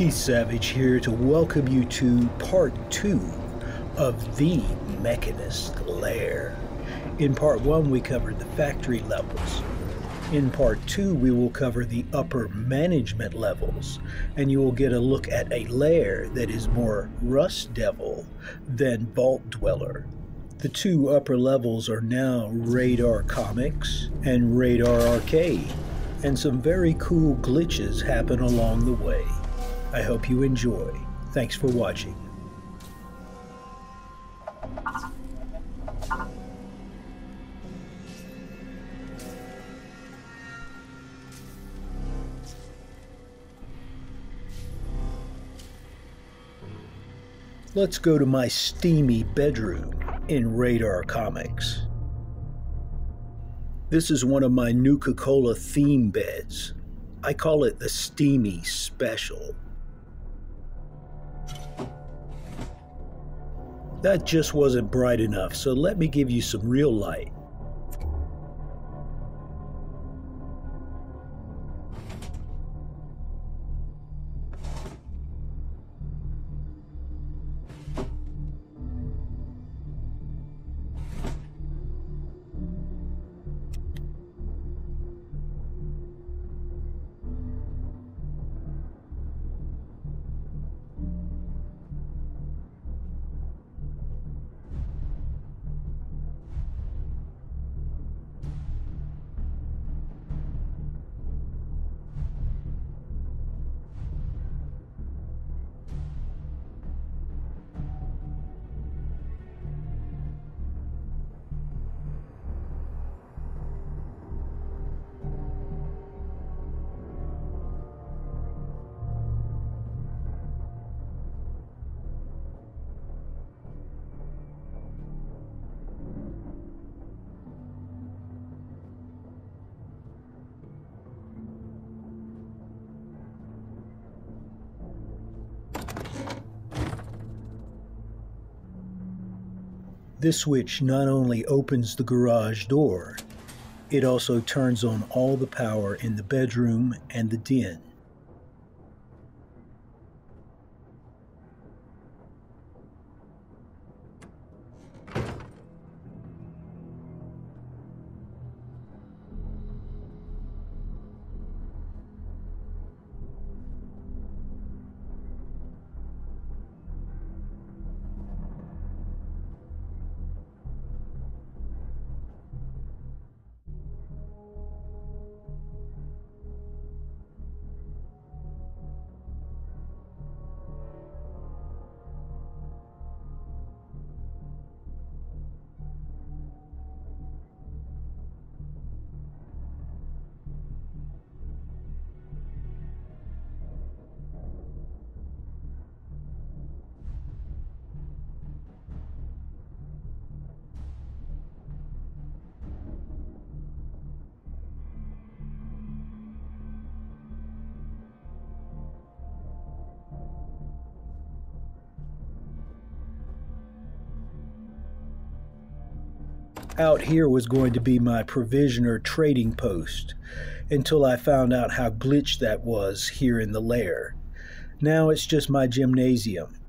Keith Savage here to welcome you to part two of The Mechanist Lair. In part one, we covered the factory levels. In part two, we will cover the upper management levels, and you will get a look at a lair that is more Rust Devil than Vault Dweller. The two upper levels are now Radar Comics and Radar Arcade, and some very cool glitches happen along the way. I hope you enjoy. Thanks for watching. Let's go to my steamy bedroom in Radar Comics. This is one of my new Nuka Cola theme beds. I call it the Steamy Special. That just wasn't bright enough, so let me give you some real light. This switch not only opens the garage door, it also turns on all the power in the bedroom and the den. Out here was going to be my provisioner trading post until I found out how glitched that was here in the lair. Now it's just my gymnasium.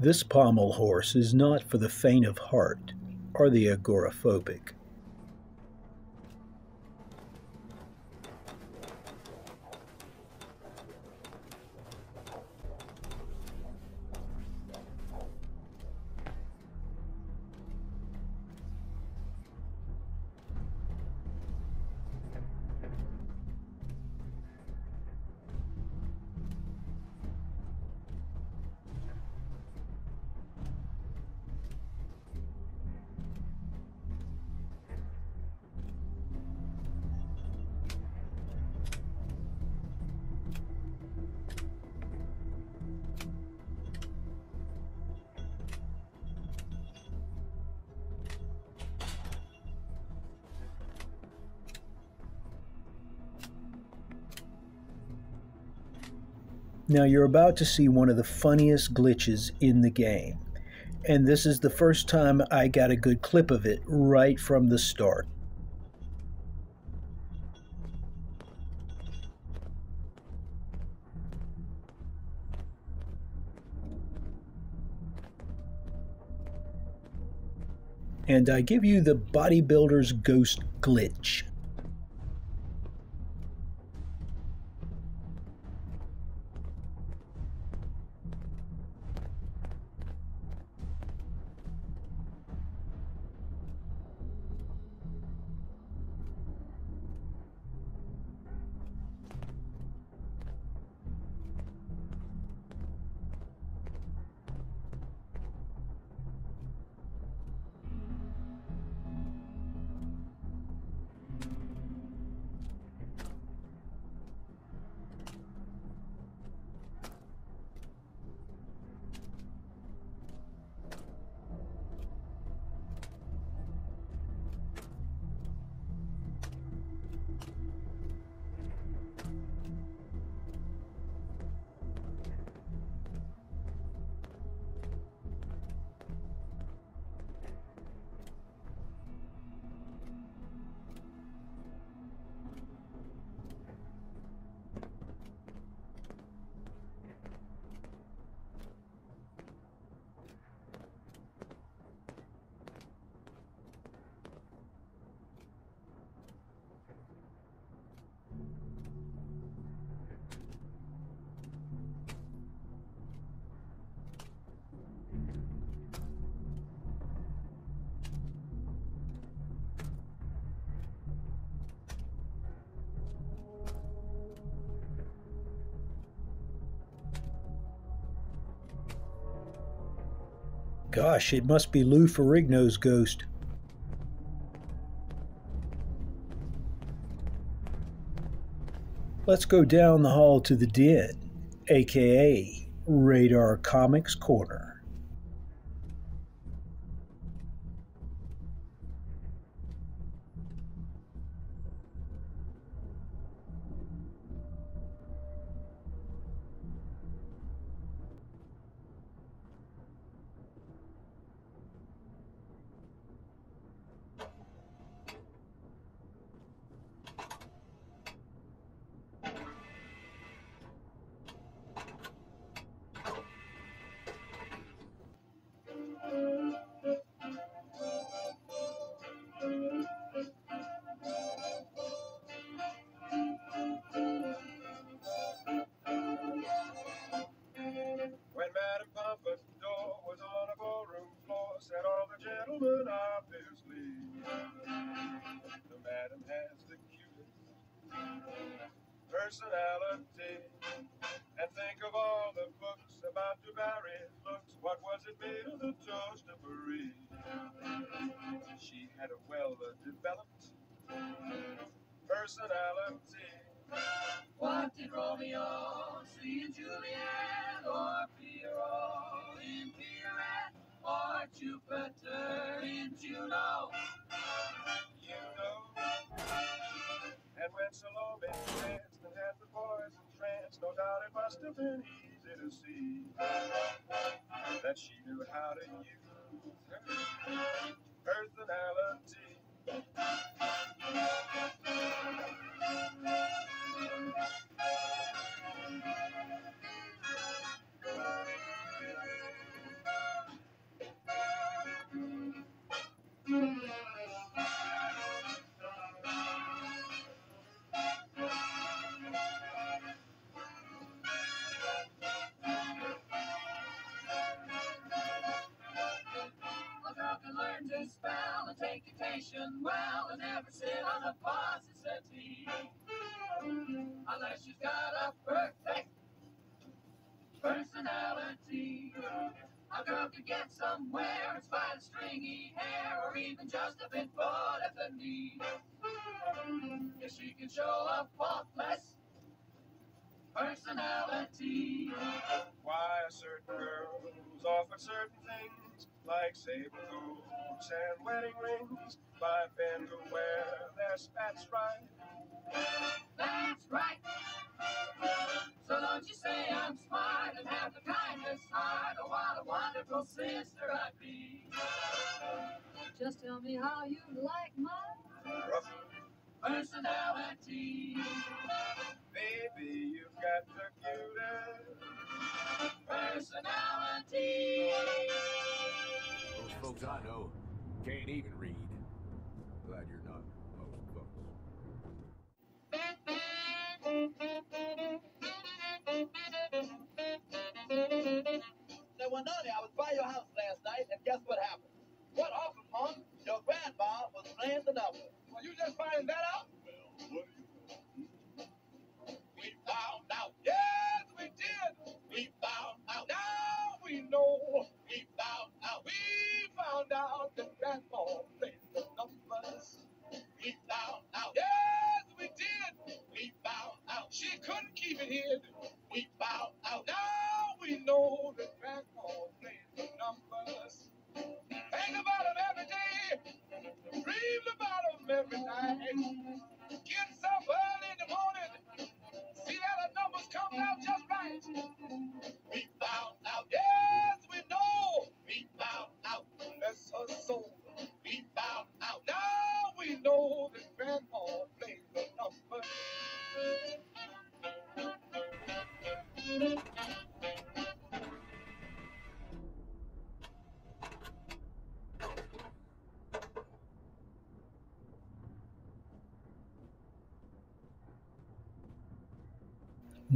This pommel horse is not for the faint of heart or the agoraphobic. Now you're about to see one of the funniest glitches in the game. And this is the first time I got a good clip of it right from the start. And I give you the bodybuilder's ghost glitch. Gosh, it must be Lou Ferrigno's ghost. Let's go down the hall to the den, aka Radar Comics Corner. Personality. And think of all the books about DuBarry's looks. What was it made of the toast of Marie? She had a well-developed personality. What did Romeo see in Juliet or Pierrot in Pierrette or Jupiter in Juno? You know. And when Salome danced, had the boys entranced. No doubt it must have been easy to see that she knew how to use her personality. Who's certain things like saber coats and wedding rings by men who wear their spats right. That's right. So don't you say I'm smart and have the kindest heart. Oh, what a wonderful sister I'd be. Just tell me how you like my personality. Baby, you've got the cutest. Personality. Those folks I know can't even read. Glad you're not most folks. Say, well, I was by your house last night, and guess what happened?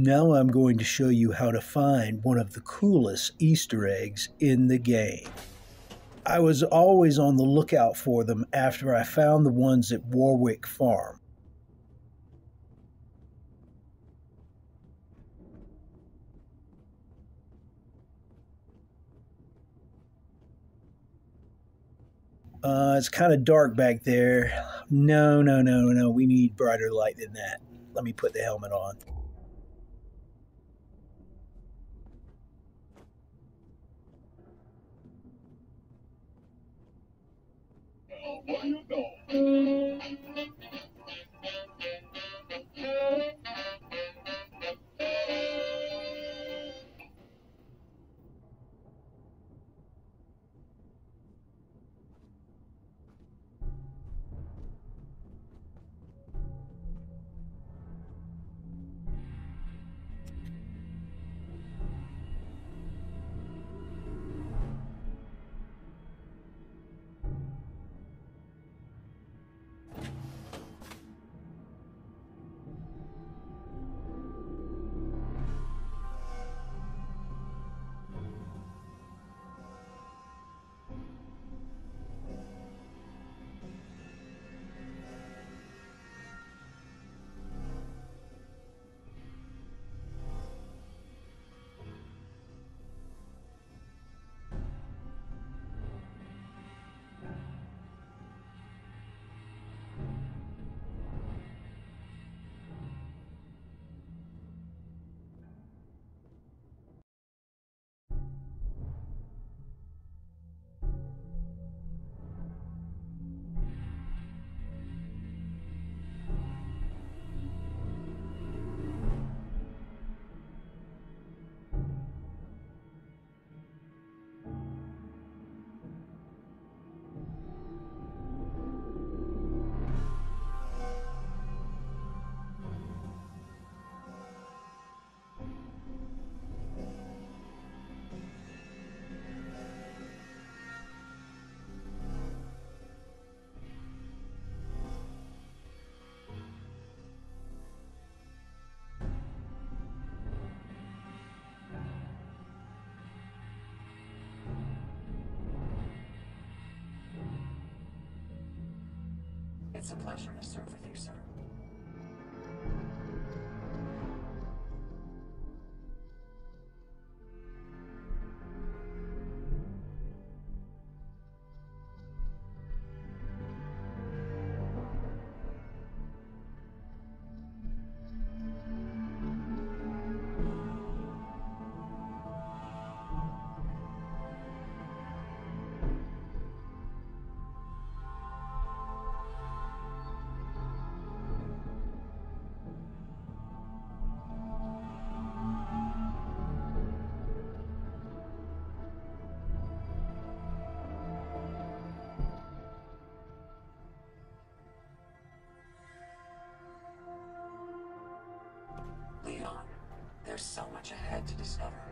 Now I'm going to show you how to find one of the coolest Easter eggs in the game. I was always on the lookout for them after I found the ones at Warwick Farm. Uh, it's kind of dark back there. No, no, no, no. We need brighter light than that. Let me put the helmet on. Know? It's a pleasure to serve with you, sir. There's so much ahead to discover.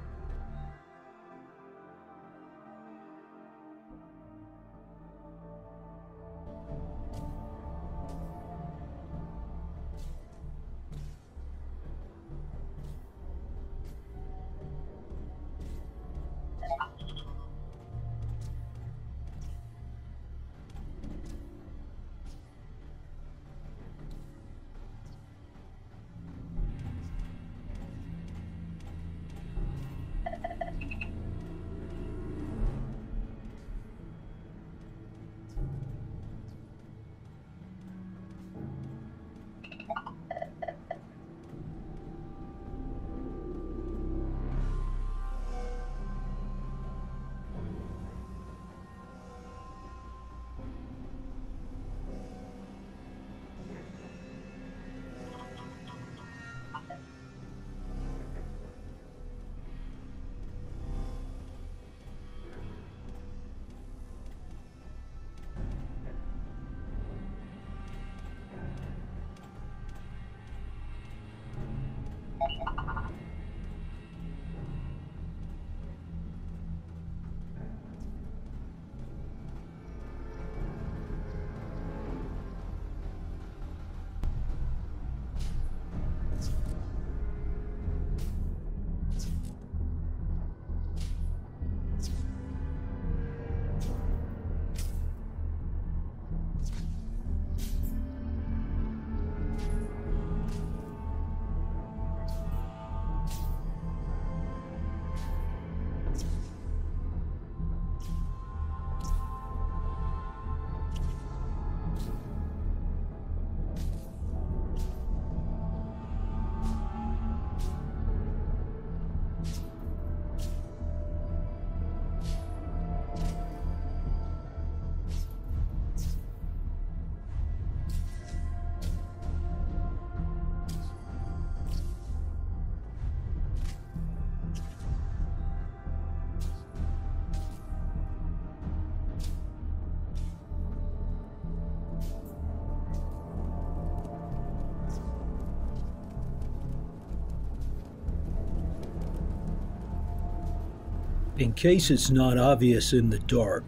In case it's not obvious in the dark,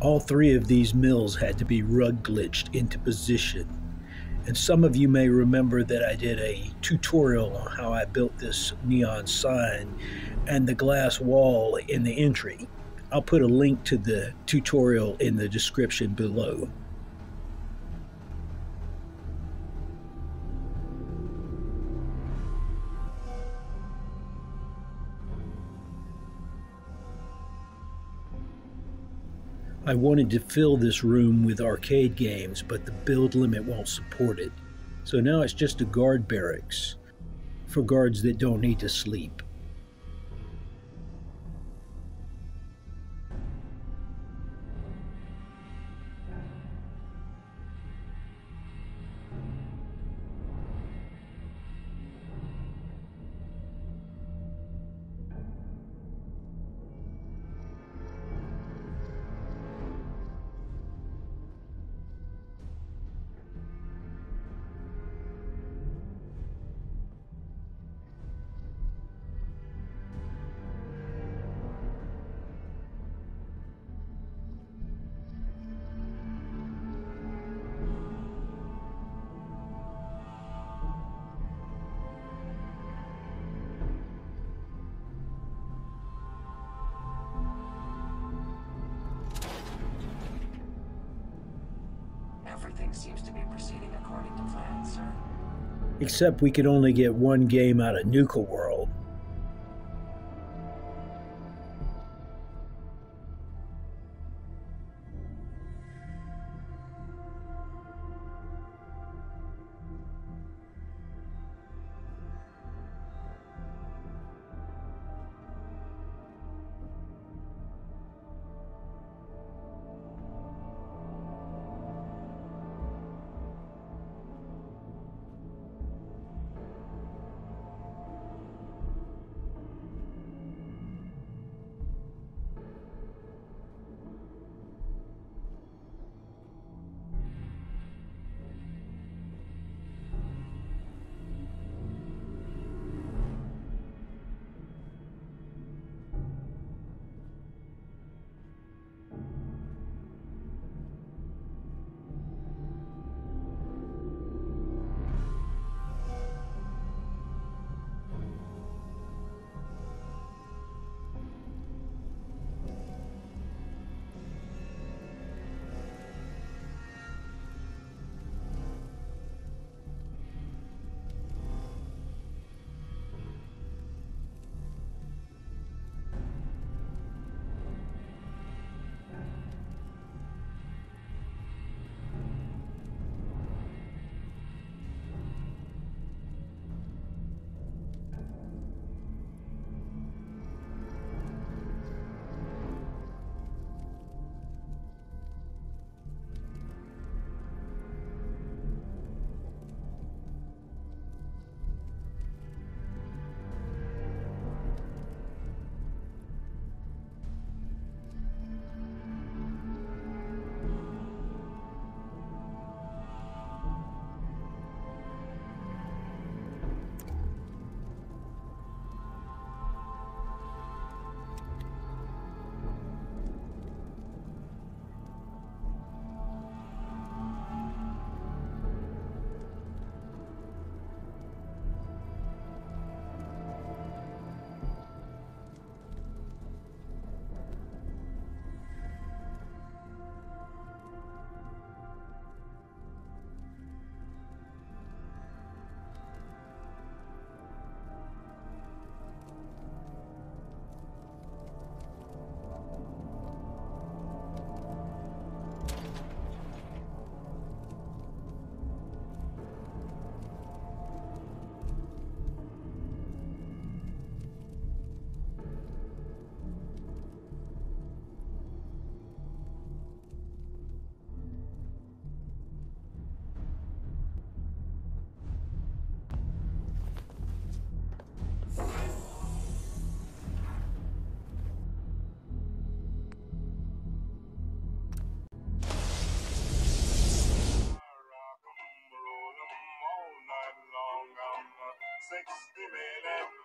all three of these mills had to be rug glitched into position. And some of you may remember that I did a tutorial on how I built this neon sign and the glass wall in the entry. I'll put a link to the tutorial in the description below. I wanted to fill this room with arcade games, but the build limit won't support it. So now it's just a guard barracks for guards that don't need to sleep. Everything seems to be proceeding according to plan, sir. Except we could only get one game out of Nuka World. 60 minutes.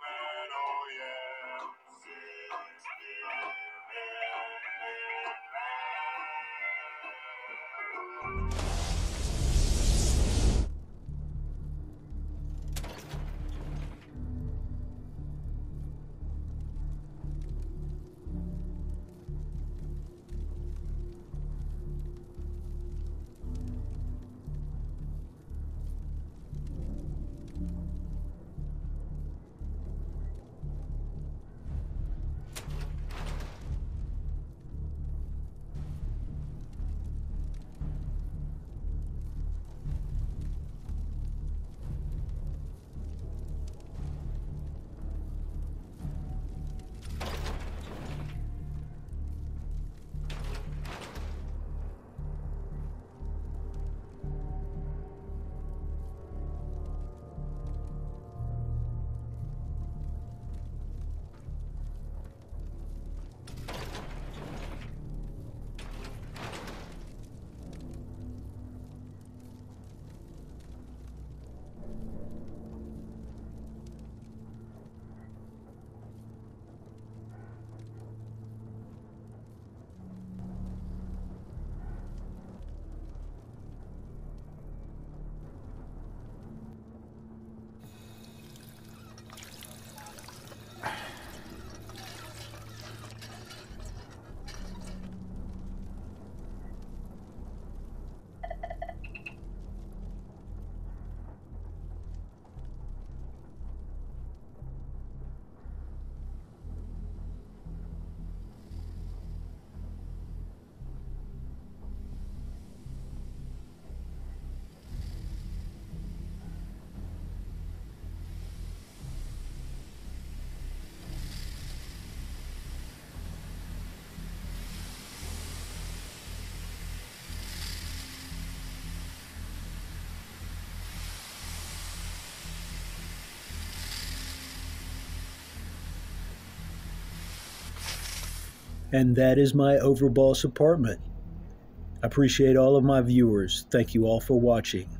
And that is my overboss apartment. I appreciate all of my viewers. Thank you all for watching.